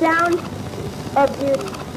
Sound of beauty.